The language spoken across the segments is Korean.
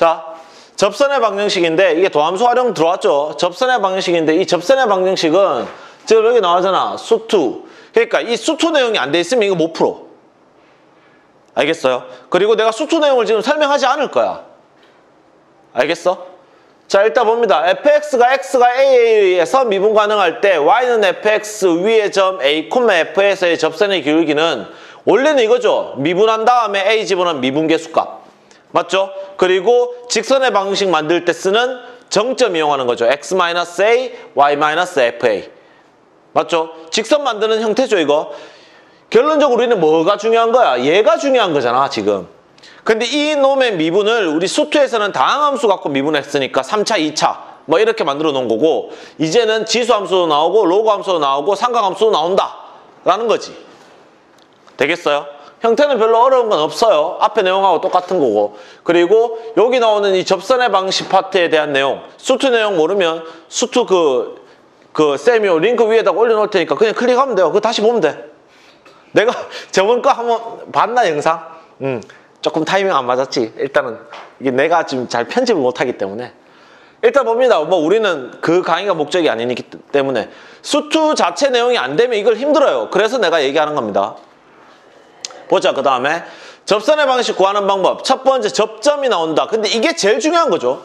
자, 접선의 방정식인데 이게 도함수 활용 들어왔죠. 접선의 방정식인데 이 접선의 방정식은 지금 여기 나오잖아. 수투. 그러니까 이 수투 내용이 안 돼 있으면 이거 못 풀어. 알겠어요? 그리고 내가 수투 내용을 지금 설명하지 않을 거야. 알겠어? 자 일단 봅니다. fx가 x가 a에 의해서 미분 가능할 때 y는 fx 위의 점 a, f에서의 접선의 기울기는 원래는 이거죠. 미분한 다음에 a 집어넣은 미분계수값. 맞죠? 그리고 직선의 방식 만들 때 쓰는 정점 이용하는 거죠. x-a, y-fa. 맞죠? 직선 만드는 형태죠, 이거. 결론적으로 우리는 뭐가 중요한 거야? 얘가 중요한 거잖아, 지금. 근데 이 놈의 미분을 우리 수투에서는 다항함수 갖고 미분했으니까 3차, 2차 뭐 이렇게 만들어 놓은 거고 이제는 지수함수도 나오고 로그함수도 나오고 삼각함수도 나온다 라는 거지. 되겠어요? 형태는 별로 어려운 건 없어요. 앞에 내용하고 똑같은 거고. 그리고 여기 나오는 이 접선의 방식 파트에 대한 내용, 수투 내용 모르면 수투 그, 그 쌤이 링크 위에다가 올려놓을 테니까 그냥 클릭하면 돼요. 그거 다시 보면 돼. 내가 저번 거 한번 봤나 영상? 음, 조금 타이밍 안 맞았지. 일단은 이게 내가 지금 잘 편집을 못하기 때문에 일단 봅니다. 뭐 우리는 그 강의가 목적이 아니기 때문에 수투 자체 내용이 안 되면 이걸 힘들어요. 그래서 내가 얘기하는 겁니다. 보자 그 다음에. 접선의 방식 구하는 방법. 첫 번째 접점이 나온다. 근데 이게 제일 중요한 거죠.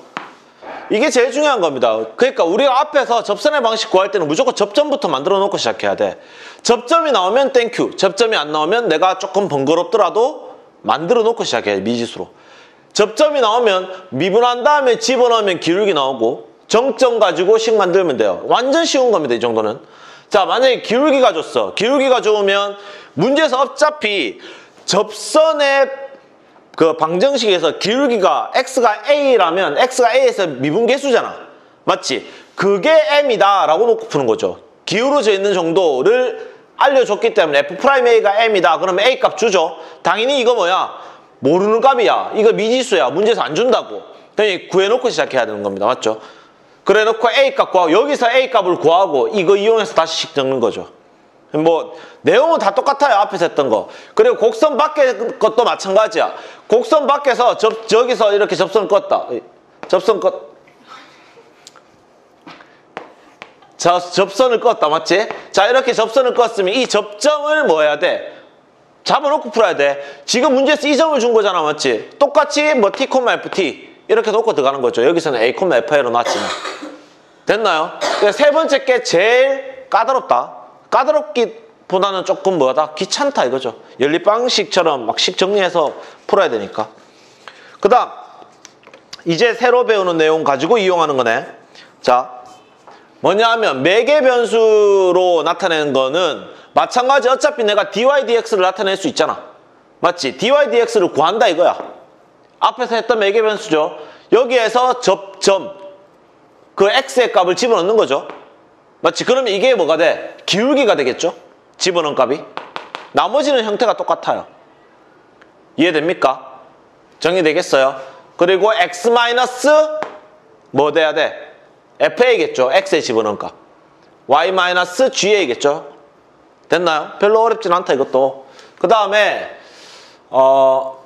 이게 제일 중요한 겁니다. 그러니까 우리가 앞에서 접선의 방식 구할 때는 무조건 접점부터 만들어 놓고 시작해야 돼. 접점이 나오면 thank you 접점이 안 나오면 내가 조금 번거롭더라도 만들어 놓고 시작해야 돼 미지수로. 접점이 나오면 미분한 다음에 집어넣으면 기울기 나오고 정점 가지고 식 만들면 돼요. 완전 쉬운 겁니다 이 정도는 자 만약에 기울기가 줬어 기울기가 좋으면 문제에서 어차피 접선의 그 방정식에서 기울기가 x가 a라면 x가 a에서 미분계수잖아. 맞지? 그게 m이다 라고 놓고 푸는 거죠. 기울어져 있는 정도를 알려줬기 때문에 f'a가 m이다. 그러면 a 값 주죠. 당연히 이거 뭐야? 모르는 값이야. 이거 미지수야. 문제에서 안 준다고. 그냥 구해놓고 시작해야 되는 겁니다. 맞죠? 그래 놓고 a 값 구하고 여기서 a 값을 구하고 이거 이용해서 다시 식 적는 거죠. 뭐 내용은 다 똑같아요. 앞에서 했던 거. 그리고 곡선 밖의 것도 마찬가지야. 곡선 밖에서 접, 저기서 이렇게 접선을 껐다. 접선 껐. 자, 접선을 껐다. 맞지? 자, 이렇게 접선을 껐으면 이 접점을 뭐 해야 돼? 잡아놓고 풀어야 돼. 지금 문제에서 이 점을 준 거잖아. 맞지? 똑같이 뭐 t, ft 이렇게 놓고 들어가는 거죠. 여기서는 a, fa로 놨지만. 됐나요? 세 번째 게 제일 까다롭다. 까다롭기 보다는 조금 뭐다? 귀찮다 이거죠. 연립방식처럼 막 식 정리해서 풀어야 되니까. 그 다음 이제 새로 배우는 내용 가지고 이용하는 거네. 자, 뭐냐 하면 매개 변수로 나타내는 거는 마찬가지 어차피 내가 dy dx를 나타낼 수 있잖아. 맞지? dy dx를 구한다 이거야. 앞에서 했던 매개 변수죠. 여기에서 접점 그 x의 값을 집어넣는 거죠. 맞지? 그러면 이게 뭐가 돼? 기울기가 되겠죠? 집어넣은 값이. 나머지는 형태가 똑같아요. 이해됩니까? 정리되겠어요? 그리고 x 마이너스 뭐 돼야 돼? fa겠죠? x에 집어넣은 값. y 마이너스 ga겠죠? 됐나요? 별로 어렵진 않다 이것도. 그 다음에 어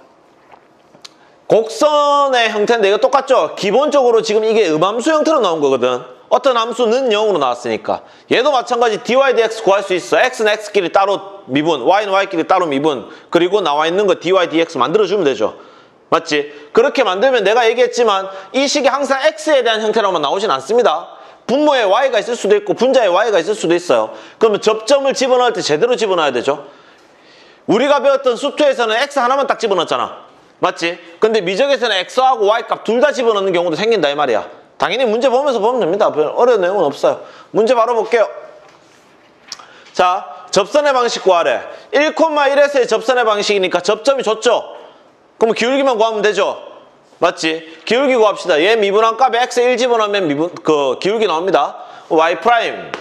곡선의 형태인데 이거 똑같죠? 기본적으로 지금 이게 음함수 형태로 나온 거거든. 어떤 함수는 0으로 나왔으니까. 얘도 마찬가지 dy dx 구할 수 있어. X는 x끼리 따로 미분 y는 y끼리 따로 미분. 그리고 나와 있는 거 dy dx 만들어주면 되죠. 맞지? 그렇게 만들면 내가 얘기했지만 이 식이 항상 x에 대한 형태로만 나오진 않습니다. 분모에 y가 있을 수도 있고 분자에 y가 있을 수도 있어요. 그러면 접점을 집어넣을 때 제대로 집어넣어야 되죠. 우리가 배웠던 수투에서는 x 하나만 딱 집어넣었잖아 맞지? 근데 미적에서는 x하고 y값 둘 다 집어넣는 경우도 생긴다 이 말이야 당연히 문제 보면서 보면 됩니다. 별 어려운 내용은 없어요. 문제 바로 볼게요. 자, 접선의 방식 구하래. 1,1에서의 접선의 방식이니까 접점이 좋죠? 그럼 기울기만 구하면 되죠? 맞지? 기울기 구합시다. 얘 미분한 값에 x 1 집어넣으면 미분, 그 기울기 나옵니다. y prime.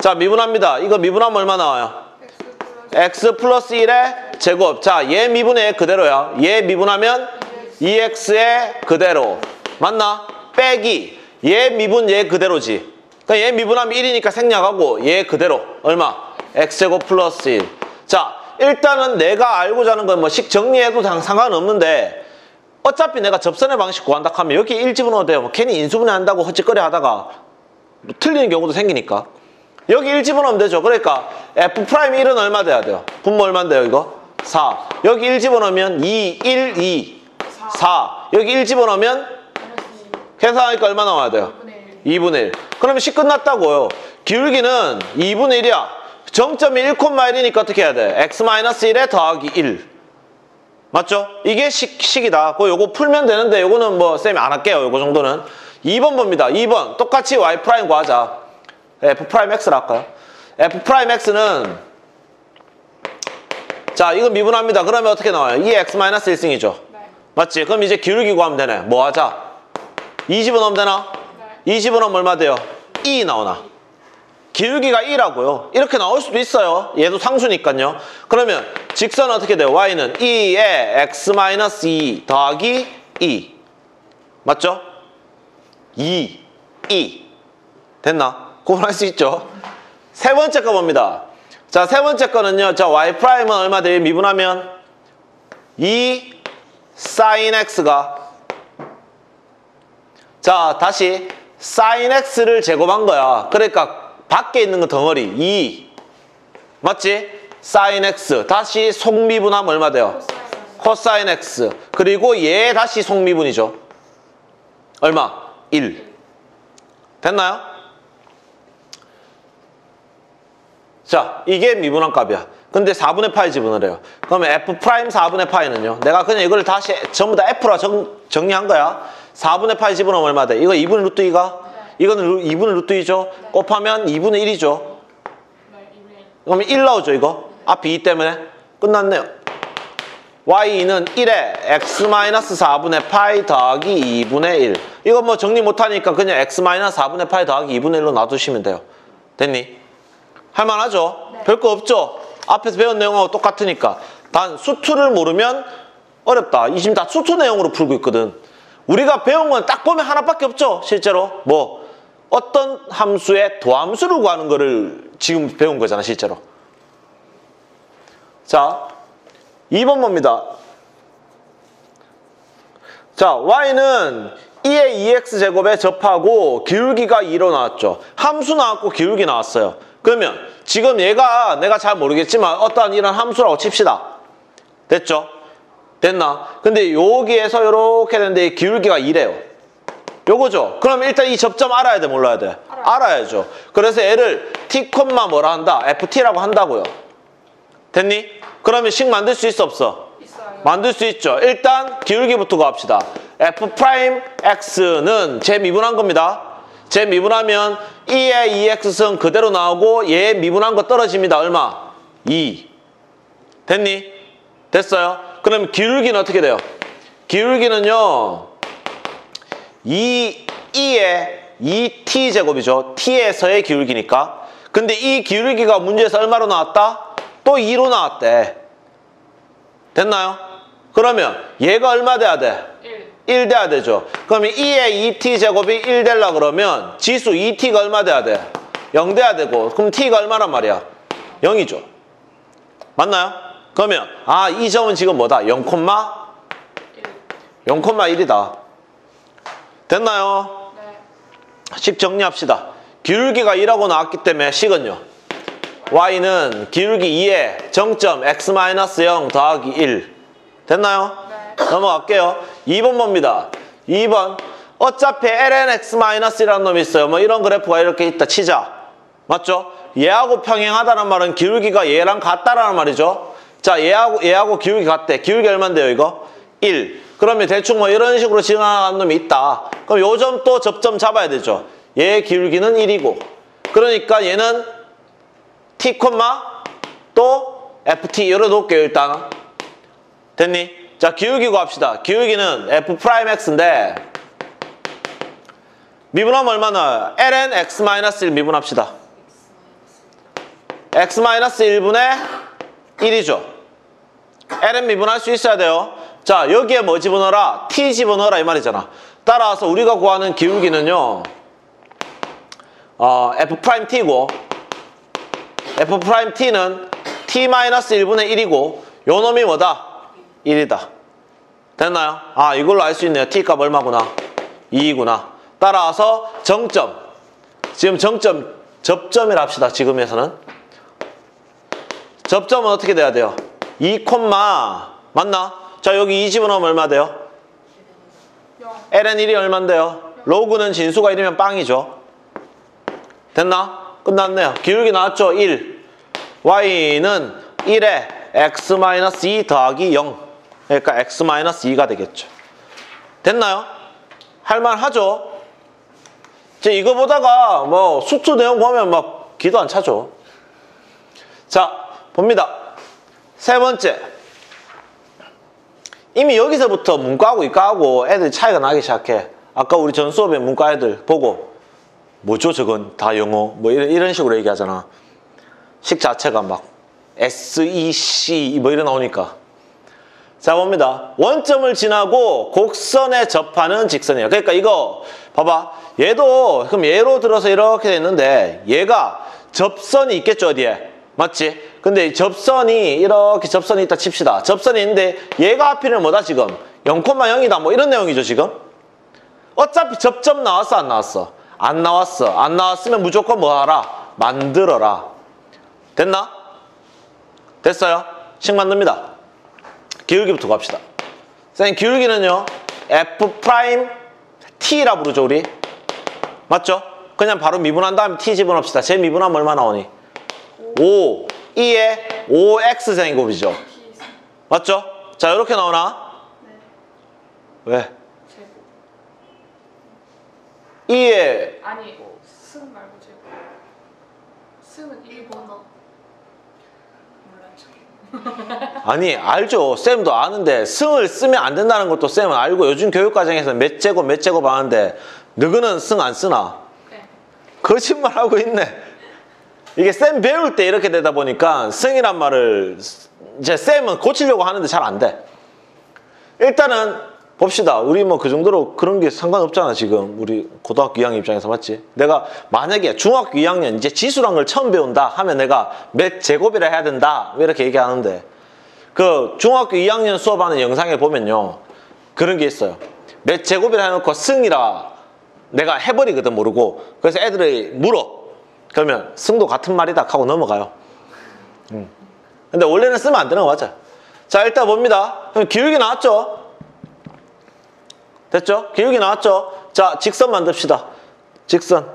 자, 미분합니다. 이거 미분하면 얼마 나와요? X 플러스 1의 제곱. 자, 얘 미분의 그대로야. 얘 미분하면 2x의 그대로. 맞나? 빼기 얘 미분 얘 그대로지. 그러니까 얘 미분하면 1이니까 생략하고 얘 그대로 얼마? x제곱 플러스 1. 자 일단은 내가 알고자 하는 건 뭐 식 정리해도 상관없는데 어차피 내가 접선의 방식 구한다 하면 여기 1 집어넣어도 돼요. 뭐 괜히 인수분해 한다고 헛짓거리 하다가 뭐 틀리는 경우도 생기니까. 여기 1 집어넣으면 되죠. 그러니까 f prime 1은 얼마 돼야 돼요? 분모 얼마인데요, 이거? 4. 여기 1 집어넣으면 2, 1, 2, 4. 여기 1 집어넣으면 계산하니까 얼마 나와야 돼요? 2분의 1. 그러면 10 끝났다고요. 기울기는 2분의 1이야. 정점이 1,1이니까 어떻게 해야 돼? x-1에 더하기 1. 맞죠? 이게 식, 식이다. 그 요거 풀면 되는데 요거는 뭐 쌤이 안 할게요. 요거 정도는. 2번 봅니다. 2번. 똑같이 y prime 구하자. F prime x를 할까요? f prime x는 자, 이거 미분합니다. 그러면 어떻게 나와요? 2x-1승이죠. 맞지? 그럼 이제 기울기 구하면 되네. 뭐 하자? 2 집어넣으면 되나? 2 집어넣으면 얼마 돼요? 2 나오나? 기울기가 2라고요. 이렇게 나올 수도 있어요. 얘도 상수니까요. 그러면 직선은 어떻게 돼요? y는 2에 x-2 더하기 2. 맞죠? 2, 2. 됐나? 구분할 수 있죠? 세 번째 거 봅니다. 자, 세 번째 거는요. 자, y 프라임은 얼마 돼요? 미분하면 2 sin x가 자, 다시 sin x를 제곱한 거야. 그러니까 밖에 있는 거 덩어리 2 맞지? sin x 다시 속미분하면 얼마 돼요? 코사인 x 그리고 얘 다시 속미분이죠. 얼마? 1 됐나요? 자, 이게 미분한 값이야. 근데 4분의 파이 집어넣으래요. 그러면 f prime 4분의 파이는요. 내가 그냥 이걸 다시 전부 다 f로 정, 정리한 거야. 4분의 파이 집어넣으면 얼마 돼? 이거 2분의 루트 2가? 이거는 2분의 루트 2죠? 곱하면 2분의 1이죠? 그러면 1 나오죠, 이거? 앞이 2 때문에? 끝났네요. y는 1에 x-4분의 파이 더하기 2분의 1. 이거 뭐 정리 못하니까 그냥 x-4분의 파이 더하기 2분의 1로 놔두시면 돼요. 됐니? 할만하죠? 네. 별거 없죠? 앞에서 배운 내용하고 똑같으니까. 단 수투를 모르면 어렵다. 이 지금 다 수투 내용으로 풀고 있거든. 우리가 배운 건 딱 보면 하나밖에 없죠? 실제로. 뭐 어떤 함수의 도함수를 구하는 거를 지금 배운 거잖아, 실제로. 자, 2번 봅니다. 자, y는 2의 2x제곱에 접하고 기울기가 2로 나왔죠. 함수 나왔고 기울기 나왔어요. 그러면 지금 얘가 내가 잘 모르겠지만 어떠한 이런 함수라고 칩시다. 됐죠? 됐나? 근데 여기에서 이렇게 되는데 기울기가 2래요. 요거죠. 그럼 일단 이 접점 알아야 돼, 몰라야 돼? 알아야. 죠 그래서 얘를 t, 뭐라 한다? ft라고 한다고요. 됐니? 그러면 식 만들 수 있어, 없어? 있어요. 만들 수 있죠. 일단 기울기부터 구합시다. f prime x는 쟤 미분한 겁니다. 쟤 미분하면 2의 2x승 그대로 나오고 얘 미분한 거 떨어집니다. 얼마? 2. 됐니? 됐어요? 그럼 기울기는 어떻게 돼요? 기울기는요. 2, 2의 2t 제곱이죠. t에서의 기울기니까. 근데 이 기울기가 문제에서 얼마로 나왔다? 또 2로 나왔대. 됐나요? 그러면 얘가 얼마 돼야 돼? 1. 1 돼야 되죠. 그러면 2의 2t 제곱이 1 되려 그러면 지수 2t가 얼마 돼야 돼? 0 돼야 되고 그럼 t가 얼마란 말이야? 0이죠. 맞나요? 그러면 아 이 점은 지금 뭐다? 0, 1. 0,1이다. 됐나요? 네. 식 정리합시다. 기울기가 2라고 나왔기 때문에 식은요. y는 기울기 2에 정점 x-0 더하기 1. 됐나요? 네. 넘어갈게요. 2번 봅니다. 2번. 어차피 lnx-1이라는 놈이 있어요. 뭐 이런 그래프가 이렇게 있다 치자. 맞죠? 얘하고 평행하다는 말은 기울기가 얘랑 같다라는 말이죠. 자, 얘하고 얘하고 기울기 같대. 기울기 얼마인데요, 이거? 1. 그러면 대충 뭐 이런 식으로 지나가는 놈이 있다. 그럼 요 점 또 접점 잡아야 되죠. 얘 기울기는 1이고. 그러니까 얘는 t, 또 ft 열어놓을게요, 일단. 됐니? 자, 기울기 구합시다. 기울기는 f prime x인데 미분하면 얼마나? ln x-1 미분합시다. x-1분의 1이죠. ln 미분할 수 있어야 돼요. 자, 여기에 뭐 집어넣어라? t 집어넣어라 이 말이잖아. 따라서 우리가 구하는 기울기는요. 어, f prime t고 f prime t는 t-1분의 1이고 요 놈이 뭐다? 1이다. 됐나요? 아 이걸로 알 수 있네요. t값 얼마구나. 2구나. 따라서 정점. 지금 정점 접점이라 합시다. 지금에서는. 접점은 어떻게 돼야 돼요? 2 콤마 맞나? 자 여기 2 집어넣으면 얼마 돼요? ln 1이 얼만데요? 로그는 진수가 1이면 빵이죠. 됐나? 끝났네요. 기울기 나왔죠? 1. y는 1에 x-2 더하기 0. 그러니까 x-2가 되겠죠. 됐나요? 할만하죠? 이제 이거 보다가 뭐 수투 내용 보면 막 기도 안 차죠. 자, 봅니다. 세 번째. 이미 여기서부터 문과하고 이과하고 애들 차이가 나기 시작해. 아까 우리 전 수업에 문과 애들 보고 뭐죠 저건 다 영어 뭐 이런, 이런 식으로 얘기하잖아. 식 자체가 막 SEC 뭐 이런 나오니까. 자 봅니다. 원점을 지나고 곡선에 접하는 직선이에요. 그러니까 이거 봐봐. 얘도 그럼 얘로 들어서 이렇게 됐는데 얘가 접선이 있겠죠 어디에? 맞지? 근데 접선이 이렇게 접선이 있다 칩시다. 접선이 있는데 얘가 하필은 뭐다 지금? 0,0이다 뭐 이런 내용이죠 지금? 어차피 접점 나왔어 안 나왔어? 안 나왔어. 안 나왔으면 무조건 뭐 하라? 만들어라. 됐나? 됐어요? 식 만듭니다. 기울기부터 갑시다. 선생님 기울기는요. F prime T라 부르죠 우리. 맞죠? 그냥 바로 미분한 다음에 T 집어넣읍시다. 쟤 미분하면 얼마 나오니? 5, e의 5x 제곱이죠. 맞죠? 자 이렇게 나오나? 왜? 제곱 2에 아니 승 말고 제곱 승은 1번어 몰랐죠 아니 알죠. 쌤도 아는데 승을 쓰면 안 된다는 것도 쌤은 알고 요즘 교육과정에서 몇 제곱 몇 제곱 하는데 너희는 승 안 쓰나? 네. 거짓말하고 있네. 이게 쌤 배울 때 이렇게 되다 보니까 승이란 말을 이제 쌤은 고치려고 하는데 잘 안 돼. 일단은 봅시다. 우리 뭐 그 정도로 그런 게 상관없잖아 지금. 우리 고등학교 2학년 입장에서 맞지? 내가 만약에 중학교 2학년 이제 지수란 걸 처음 배운다 하면 내가 몇 제곱이라 해야 된다? 이렇게 얘기하는데? 그 중학교 2학년 수업하는 영상에 보면요. 그런 게 있어요. 몇 제곱이라 해놓고 승이라 내가 해버리거든 모르고. 그래서 애들이 물어. 그러면 승도 같은 말이다 하고 넘어가요. 음. 근데 원래는 쓰면 안 되는 거 맞아. 자 일단 봅니다. 그럼 기울기 나왔죠 됐죠? 기울기 나왔죠? 자 직선 만듭시다 직선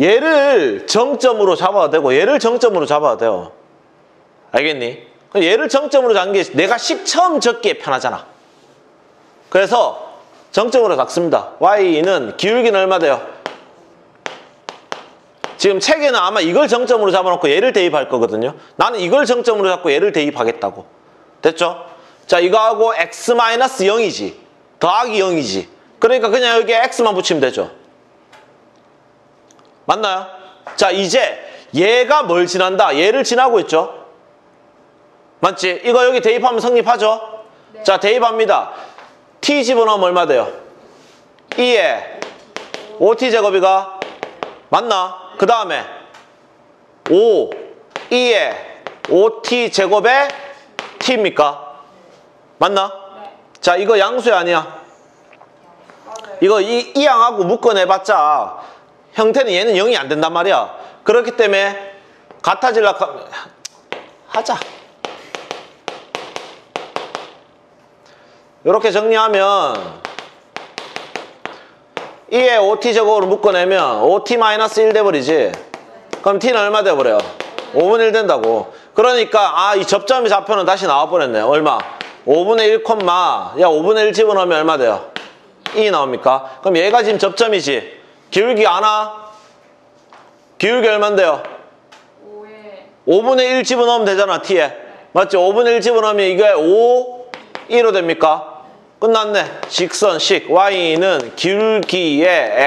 얘를 정점으로 잡아도 되고 얘를 정점으로 잡아도 돼요 알겠니? 얘를 정점으로 잡는 게 내가 식 처음 적기에 편하잖아 그래서 정점으로 잡습니다 y는 기울기는 얼마 돼요? 지금 책에는 아마 이걸 정점으로 잡아놓고 얘를 대입할 거거든요. 나는 이걸 정점으로 잡고 얘를 대입하겠다고. 됐죠? 자, 이거 하고 x-0이지. 더하기 0이지. 그러니까 그냥 여기에 x만 붙이면 되죠. 맞나요? 자, 이제 얘가 뭘 지난다? 얘를 지나고 있죠? 맞지? 이거 여기 대입하면 성립하죠? 네. 자, 대입합니다. t 집어넣으면 얼마 돼요? 2에 5t 제곱이가 맞나? 그 다음에 5, 2에 5t 제곱에 t입니까? 맞나? 네 자, 이거 양수 아니야? 이거 이, 이 양하고 묶어내봤자 형태는 얘는 0이 안 된단 말이야. 그렇기 때문에 같아질라 하- 하자. 이렇게 정리하면 2에 5t 제곱으로 묶어내면 5t-1 돼버리지. 그럼 t는 얼마 돼버려요? 5분의 1 된다고. 그러니까 아 이 접점의 좌표는 다시 나와버렸네. 얼마? 5분의 1, 콤마. 야 5분의 1 집어넣으면 얼마 돼요? 2 나옵니까? 그럼 얘가 지금 접점이지. 기울기 아나? 기울기 얼만데요? 5에 5분의 1 집어넣으면 되잖아, t에. 맞지? 5분의 1 집어넣으면 이게 5, 2로 됩니까? 끝났네. 직선 식 y는 기울기의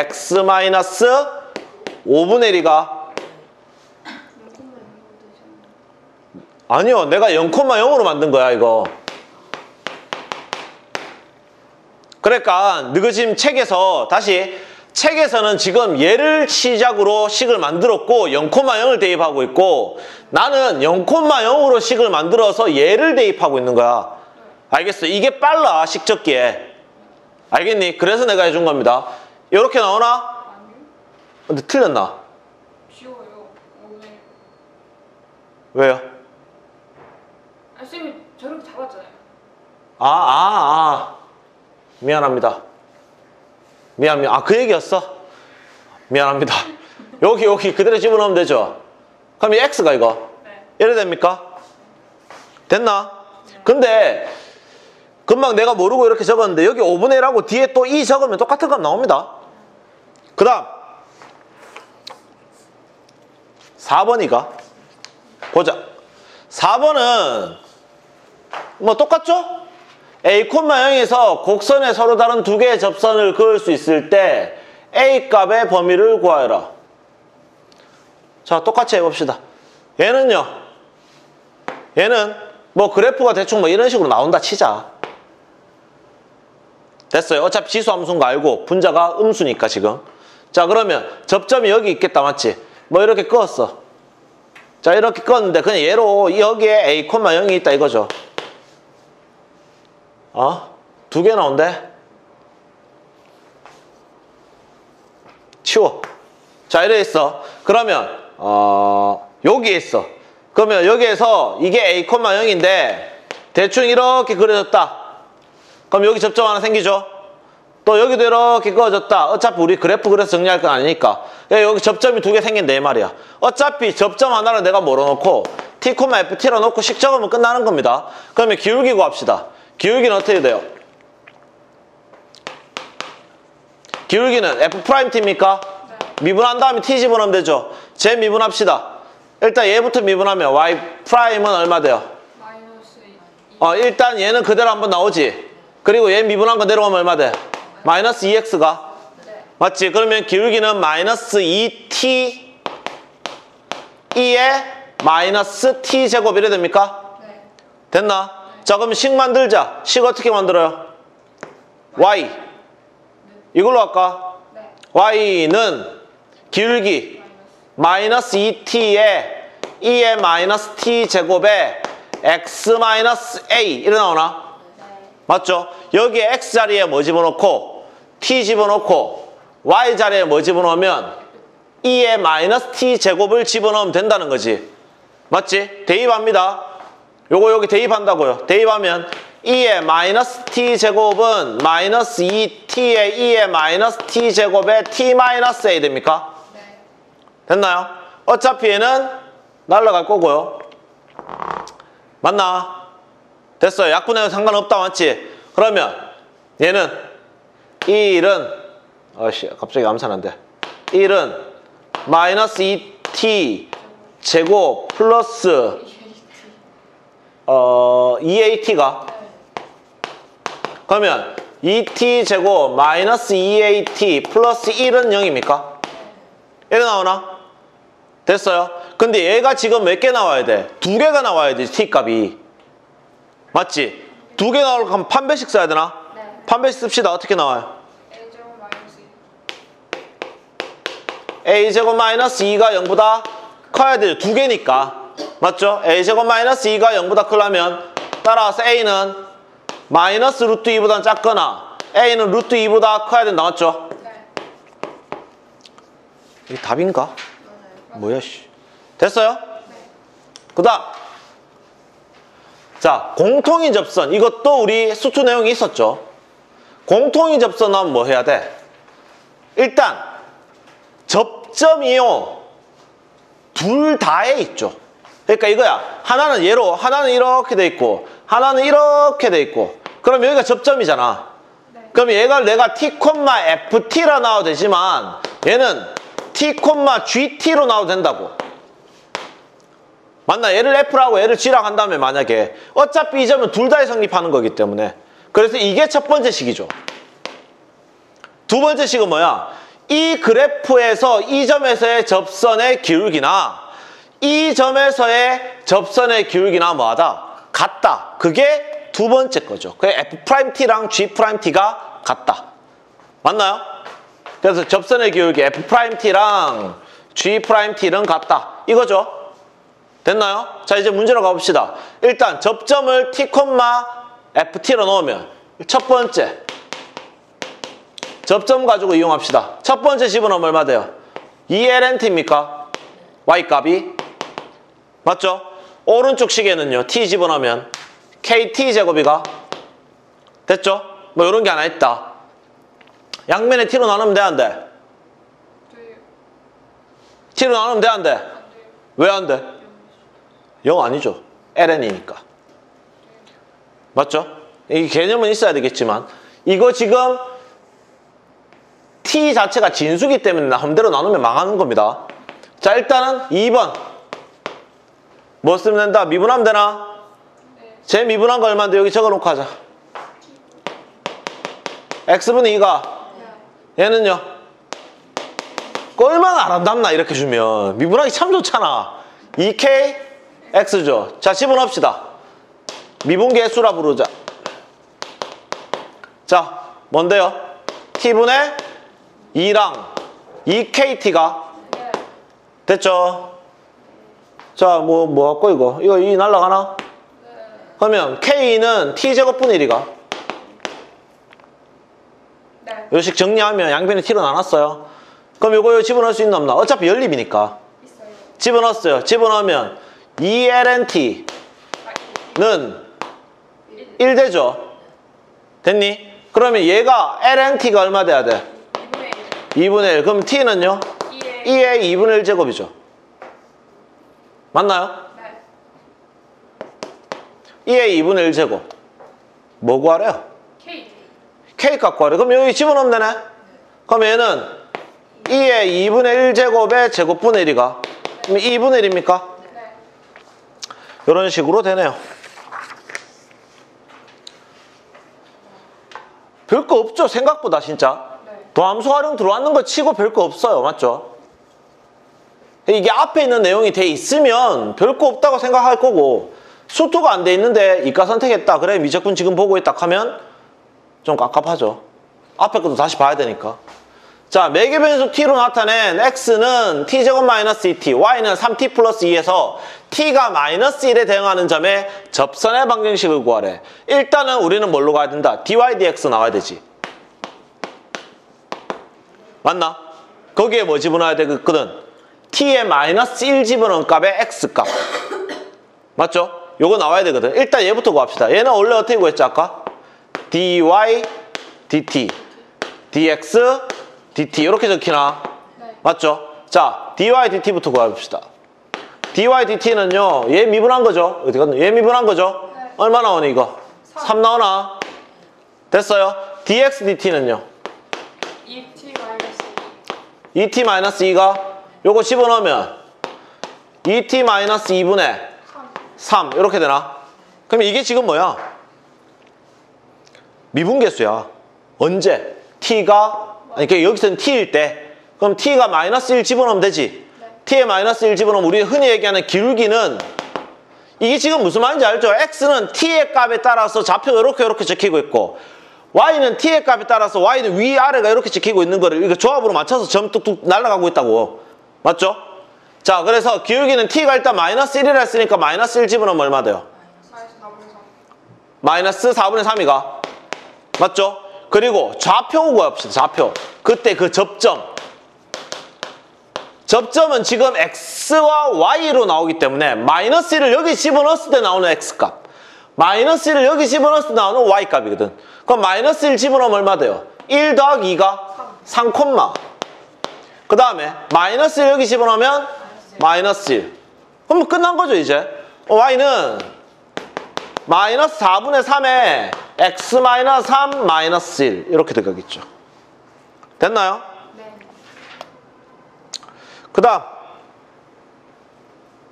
x-5분의 1이가 아니요. 내가 0,0으로 만든 거야, 이거. 그러니까 지금 책에서 다시 책에서는 지금 얘를 시작으로 식을 만들었고 0,0을 대입하고 있고 나는 0,0으로 식을 만들어서 얘를 대입하고 있는 거야. 알겠어. 이게 빨라, 식적기에. 알겠니? 그래서 내가 해준 겁니다. 이렇게 나오나? 근데 틀렸나? 쉬워요. 오늘. 왜요? 아, 쌤이 저렇게 잡았잖아요. 아, 아, 아. 미안합니다. 미안, 미안. 아, 그 얘기였어? 미안합니다. 여기, 여기 그대로 집어넣으면 되죠? 그럼 이 X가 이거. 네. 이래 됩니까? 됐나? 근데 금방 내가 모르고 이렇게 적었는데 여기 5분의 1하고 뒤에 또 2 적으면 똑같은 값 나옵니다. 그 다음 4번이가 보자. 4번은 뭐 똑같죠? A, 0에서 곡선에 서로 다른 두 개의 접선을 그을 수 있을 때 A 값의 범위를 구하여라. 자, 똑같이 해봅시다. 얘는요. 얘는 뭐 그래프가 대충 뭐 이런 식으로 나온다 치자. 됐어요. 어차피 지수 함수인 거 알고 분자가 음수니까 지금. 자 그러면 접점이 여기 있겠다 맞지? 뭐 이렇게 끄었어. 자 이렇게 껐는데 그냥 얘로 여기에 A, 0이 있다 이거죠. 어? 두 개 나온대? 치워. 자 이래 있어. 그러면 어 여기에 있어. 그러면 여기에서 이게 A, 0인데 대충 이렇게 그려졌다. 그럼 여기 접점 하나 생기죠? 또 여기도 이렇게 그어졌다. 어차피 우리 그래프 그래서 정리할 건 아니니까. 야, 여기 접점이 두 개 생긴다 이 말이야. 어차피 접점 하나를 내가 몰아놓고 T, FT로 놓고 식 적으면 끝나는 겁니다. 그러면 기울기 구합시다. 기울기는 어떻게 돼요? 기울기는 F'T입니까? 네. 미분한 다음에 T 집어넣으면 되죠. 제 미분합시다. 일단 얘부터 미분하면 Y'은 얼마 돼요? 마이너스 2. 어, 일단 얘는 그대로 한번 나오지. 그리고 얘 미분한 거 내려가면 얼마 돼? 마이너스 2x가. 네. 맞지? 그러면 기울기는 마이너스 2t 2에 마이너스 t 제곱 이래 됩니까? 네. 됐나? 자 그럼 식 만들자. 식 어떻게 만들어요? y 이걸로 할까? 네. y는 기울기 마이너스. 마이너스 2t에 2의 마이너스 t 제곱에 x 마이너스 a 이래 나오나? 네. 맞죠? 여기에 x 자리에 뭐 집어넣고 t 집어넣고 y 자리에 뭐 집어넣으면 2의 마이너스 t 제곱을 집어넣으면 된다는 거지. 맞지? 대입합니다. 요거 여기 대입한다고요. 대입하면 2의 마이너스 t 제곱은 마이너스 2t의 2의 마이너스 t 제곱에 t 마이너스 a 됩니까? 네. 됐나요? 어차피 얘는 날라갈 거고요. 맞나? 됐어요. 약분해도 상관없다 맞지? 그러면 얘는 1은 아씨 갑자기 암산한데 1은 마이너스 2t 제곱 플러스 어 2at가 그러면 2t 제곱 마이너스 2at 플러스 1은 0입니까? 이래 나오나? 됐어요? 근데 얘가 지금 몇 개 나와야 돼? 두 개가 나와야 돼, t값이. 맞지? 두 개 나오려면 판배식 써야 되나? 네. 판배식 씁시다. 어떻게 나와요? A 제곱 마이너스 2. a제곱 마이너스 2가 0보다 커야 되죠. 두 개니까. 맞죠? a제곱 마이너스 2가 0보다 크려면 따라서 a는 마이너스 루트 2보다 작거나 a는 루트 2보다 커야 된다. 맞죠? 네. 이게 답인가? 맞아요. 뭐야 씨. 됐어요? 그 다음 자 공통인 접선 이것도 우리 수투 내용이 있었죠 공통인 접선 하면 뭐 해야 돼? 일단 접점이요 둘 다에 있죠 그러니까 이거야 하나는 얘로 하나는 이렇게 돼 있고 하나는 이렇게 돼 있고 그럼 여기가 접점이잖아 네. 그럼 얘가 내가 t, ft라 나와도 되지만 얘는 t, gt로 나와도 된다고. 맞나? 얘를 f라고 얘를 g라고 한 다음에 만약에 어차피 이 점은 둘 다에 성립하는 거기 때문에 그래서 이게 첫 번째 식이죠. 두 번째 식은 뭐야? 이 그래프에서 이 점에서의 접선의 기울기나 이 점에서의 접선의 기울기나 뭐하다? 같다. 그게 두 번째 거죠. 그게 F'T랑 G'T가 같다. 맞나요? 그래서 접선의 기울기 F'T랑 G'T는 같다. 이거죠. 됐나요? 자 이제 문제로 가봅시다. 일단 접점을 T, ft로 넣으면 첫 번째 접점 가지고 이용합시다. 첫 번째 집어넣으면 얼마 돼요? 2lnt입니까? y값이 맞죠? 오른쪽 식에는요 t 집어넣으면 kt 제곱이가 됐죠? 뭐 이런 게 하나 있다. 양면에 t로 나누면 돼 안 돼? t로 나누면 돼 안 돼? 왜 안 돼? 0 아니죠. ln이니까. 맞죠? 이 개념은 있어야 되겠지만 이거 지금 t 자체가 진수기 때문에 마음대로 나누면 망하는 겁니다. 자 일단은 2번 뭐 쓰면 된다? 미분하면 되나? 네. 제 미분한 거 얼마인데 여기 적어놓고 하자. x분의 2가 네. 얘는요? 그 얼마나 아름답나 이렇게 주면 미분하기 참 좋잖아 2k x죠 자 집어넣읍시다 미분계 수라 부르자 자 뭔데요? t분의 2랑 2kt가 네. 됐죠? 자 뭐 뭐 할거 이거 이거 2 날라가나? 그러면 k는 t제곱분의 1이가 네. 요식 정리하면 양변에 t로 나눴어요 그럼 이거 집어넣을 수 있나 없나? 어차피 연립이니까 있어요. 집어넣었어요. 집어넣으면 2lnt는 아, 1. 1 되죠? 됐니? 그러면 얘가 lnt가 얼마 돼야 돼? 2분의 1. 2분의 1. 그럼 t는요? 2의 2의 2분의 1 제곱이죠. 맞나요? 네. 2의 2분의 1 제곱. 뭐 구하래요? K. k 값 구하래. 그럼 여기 집어넣으면 되네? 그럼 얘는 2의 2분의 1 제곱의 제곱분의 1이가 그럼 2분의 1입니까? 네. 이런 식으로 되네요. 별거 없죠, 생각보다 진짜. 네. 도함수 활용 들어왔는 거 치고 별거 없어요, 맞죠? 이게 앞에 있는 내용이 돼 있으면 별거 없다고 생각할 거고 수투가 안 돼 있는데 이과 선택했다. 그래, 미적분 지금 보고 있다 하면 좀 깝깝하죠. 앞에 것도 다시 봐야 되니까. 자, 매개 변수 t로 나타낸 x는 t제곱 마이너스 2t, y는 3t 플러스 2에서 t가 마이너스 1에 대응하는 점에 접선의 방정식을 구하래. 일단은 우리는 뭘로 가야 된다? dy dx 나와야 되지. 맞나? 거기에 뭐 집어넣어야 되거든? T에 마이너스 1 집어넣은 값의 x값. 맞죠? 요거 나와야 되거든. 일단 얘부터 구합시다. 얘는 원래 어떻게 구했지 아까? dy dt dx dt 이렇게 적히나? 네. 맞죠? 자, dy dt부터 구해봅시다. dy dt는요, 얘 미분한 거죠? 어디 갔노? 얘 미분한 거죠? 네. 얼마 나오니 이거? 삼. 3 나오나? 됐어요? dx dt는요? 2T 마이너스 2t 마이너스 2가 요거 집어넣으면 2t 마이너스 2분의 3. 3 이렇게 되나? 그럼 이게 지금 뭐야? 미분계수야. 언제? t가 아니 그러니까 여기서는 t일 때 그럼 t가 마이너스 1 집어넣으면 되지. 네. t에 마이너스 1 집어넣으면 우리 흔히 얘기하는 기울기는 이게 지금 무슨 말인지 알죠? x는 t의 값에 따라서 좌표가 이렇게 이렇게 적히고 있고 y는 t의 값에 따라서 y는 위 아래가 이렇게 적히고 있는 거를 이거 조합으로 맞춰서 점 뚝뚝 날아가고 있다고 맞죠? 자 그래서 기울기는 t가 일단 마이너스 1이라 했으니까 마이너스 1 집어넣으면 얼마 돼요? 마이너스 4분의 3. 마이너스 4분의 3이가 맞죠? 그리고 좌표 구합시다 좌표 그때 그 접점 접점은 지금 x와 y로 나오기 때문에 마이너스 1을 여기 집어넣었을 때 나오는 x값 마이너스 1을 여기 집어넣었을 때 나오는 y값이거든 그럼 마이너스 1 집어넣으면 얼마 돼요? 1 더하기 2가 3 콤마 그 다음에 마이너스 1 여기 집어넣으면 마이너스 1 그럼 끝난 거죠 이제 어, y는 마이너스 4분의 3에 x 마이너스 3 마이너스 1 이렇게 들어가겠죠. 됐나요? 네. 그 다음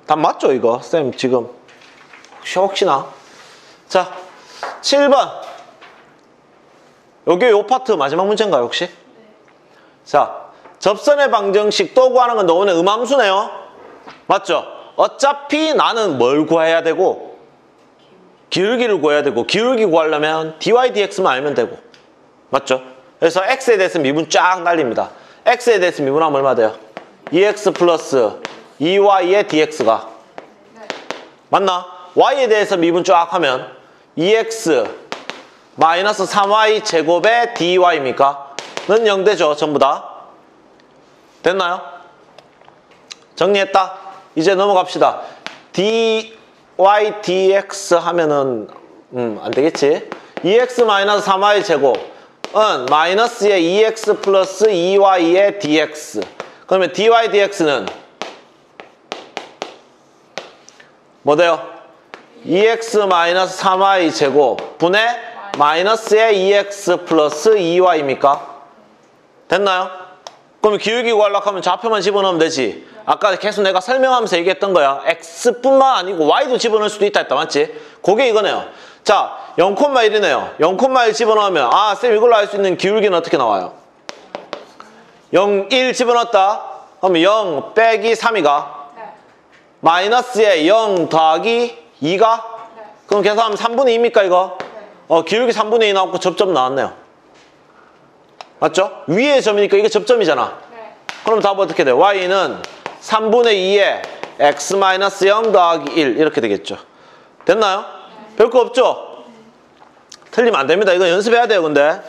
답 맞죠 이거? 쌤 지금 혹시 혹시나 자 7번 여기 요 파트 마지막 문제인가요 혹시? 자 접선의 방정식 또 구하는 건 너네 음함수네요 맞죠? 어차피 나는 뭘 구해야 되고 기울기를 구해야 되고 기울기 구하려면 dy dx만 알면 되고 맞죠? 그래서 x에 대해서 미분 쫙 날립니다 x에 대해서 미분하면 얼마 돼요? 2x 플러스 2y의 dx가 네. 맞나? y에 대해서 미분 쫙 하면 2x 마이너스 3y 제곱의 dy입니까? 는 0되죠 전부 다 됐나요? 정리했다 이제 넘어갑시다 dy dx 하면은 음, 안 되겠지 2x 마이너스 3y 제곱은 마이너스의 2x 플러스 2y의 dx 그러면 dy dx는 뭐 돼요? 2x 마이너스 3y 제곱 분의 마이너스의 2x 플러스 2y입니까? 됐나요? 그럼 기울기 구하려고 좌표만 집어넣으면 되지. 아까 계속 내가 설명하면서 얘기했던 거야. x뿐만 아니고 y도 집어넣을 수도 있다 했다. 맞지? 그게 이거네요. 자, 0,1이네요. 0,1 집어넣으면 아, 쌤 이걸로 알 수 있는 기울기는 어떻게 나와요? 0, 1 집어넣었다. 그러면 0 빼기 3이가 네. 마이너스에 0 더하기 2가 네. 그럼 계산하면 3분의 2입니까 이거? 네. 어 기울기 3분의 2 나왔고 접점 나왔네요 맞죠? 위에 점이니까 이게 접점이잖아 네. 그럼 답은 어떻게 돼? y는 3분의 2에 x-0 더하기 1 이렇게 되겠죠 됐나요? 별거 없죠? 틀리면 안 됩니다 이거 연습해야 돼요 근데